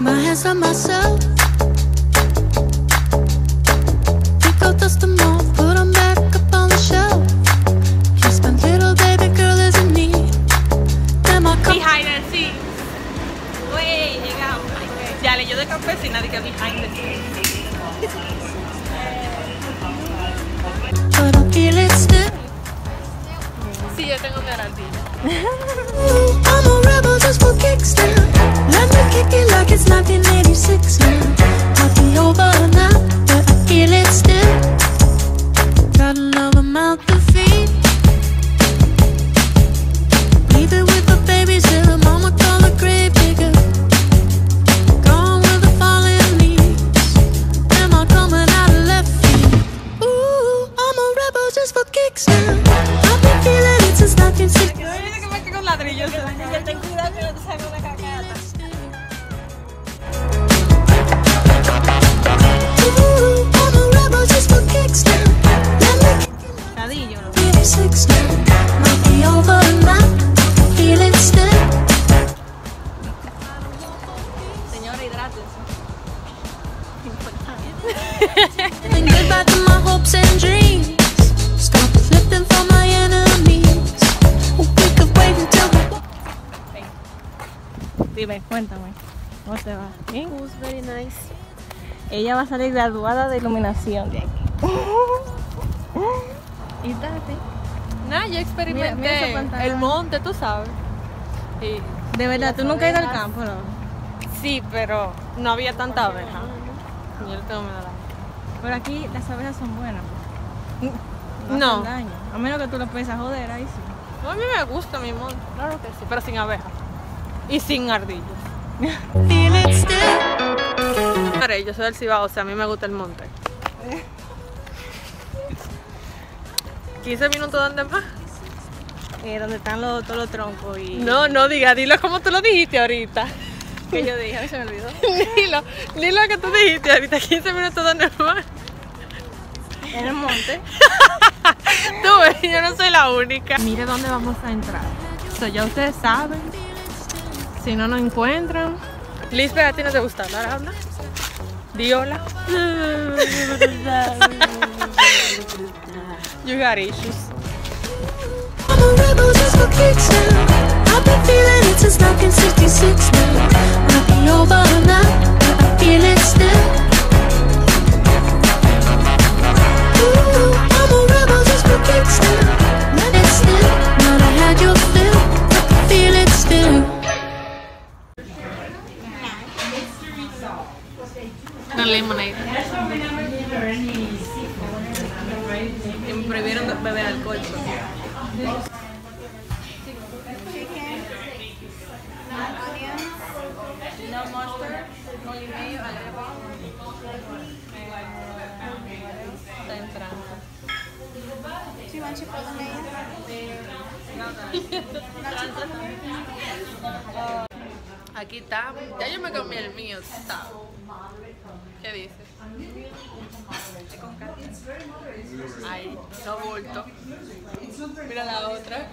My hands on myself. Pick out dust them off, put 'em back up on the shelf. Yes, my little baby girl is in need. Behind the scenes. Wey, llegamos. Ya le yo de campesina de que behind the scenes. But I feel it still. Sí, yo tengo mi Feel it still. Señora, hidrátense. And Dime, cuéntame. ¿Cómo te va? ¿Bien? was very nice. Ella va a salir graduada de iluminación de aquí. ¿Y Tati? Nah, yo Mira, experimenté mira pantalla. el monte, tú sabes. Y De verdad, tú nunca has ido al campo, ¿no? sí, pero no había tanta abeja. Yo le tengo miedo a la. Pero aquí las abejas son buenas. No. No. hacen daño. A menos que tú le puedes a joder, ahí sí. No, a mí me gusta mi monte, claro que sí, pero sin abeja. Y sin. Mire, Yo soy del Cibao, o sea, a mí me gusta el monte. 15 minutos donde más. Eh, donde están los, todos los troncos y... No, no diga, dilo como tú lo dijiste ahorita. Que yo dije, a mí se me olvidó. dilo, dilo que tú dijiste ahorita, 15 minutos donde más. En el monte. Tú ves, yo no soy la única. Mire dónde vamos a entrar. So, ya ustedes saben. Si no nos encuentran. Lisbeth, ¿a ti no te gusta hablar? Habla. Di hola. you got issues. I'm a rebel just for kicks now. I've been feeling it since 1966 now. Might be over Una lemonade. Y me prohibieron beber alcohol. No mustard, no limeo, Está entrando. Aquí está. Ya yo me comí el mío. ¿Qué dices? Ay, no bulto. Mira la otra.